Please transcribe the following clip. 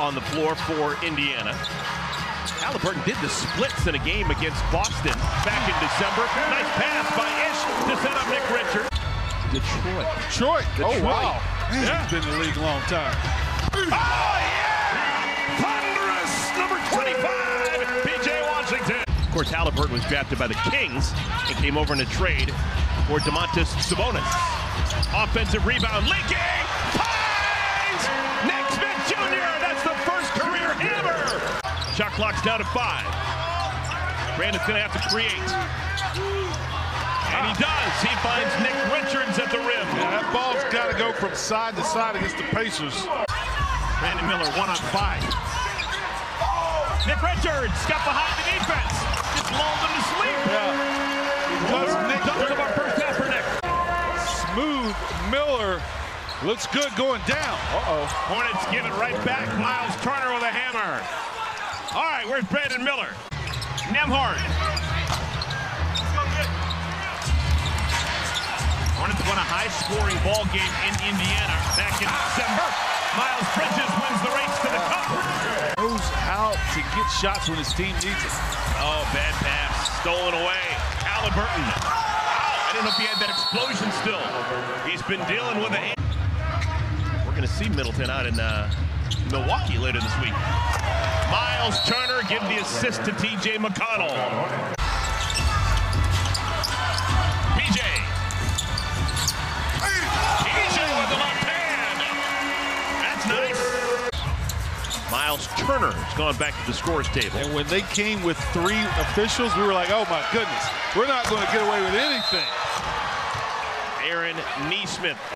on the floor for Indiana. Haliburton did the splits in a game against Boston back in December. Nice pass by Ish to set up Nick Richards. Detroit. Detroit. Oh, Detroit. Oh, wow. Man, Yeah. He's been in the league a long time. Oh, yeah! Thunderous number 25, PJ Washington. Of course, Haliburton was drafted by the Kings and came over in a trade for Domantas Sabonis. Offensive rebound, leaking, Pines! Nick Smith Jr., that's the first career hammer! Shot clock's down to five. Brandon's gonna have to create. And he ah. does. He finds Nick Richards at the rim. Yeah, that ball's got to go from side to side against the Pacers. Brandon Miller, one on five. Nick Richards got behind the defense. Just lulled him to sleep. Plus, Nick Dunks of our first half for Nick. Smooth Miller looks good going down. Uh-oh. Hornets give it right back. Miles Turner with a hammer. All right, where's Brandon Miller? Nembhard. Hornets won a high-scoring ball game in Indiana back in December. Miles Bridges wins the race to the cup. Knows how to get shots when his team needs it. Oh, bad pass. Stolen away. Haliburton. Wow, I didn't know if he had that explosion still. He's been dealing with it. We're going to see Middleton out in uh, Milwaukee later this week. Miles Turner give the assist to T.J. McConnell. PJ. PJ with the left hand. That's nice. Miles Turner has gone back to the scores table. And when they came with three officials, we were like, oh my goodness, we're not going to get away with anything. Aaron Nesmith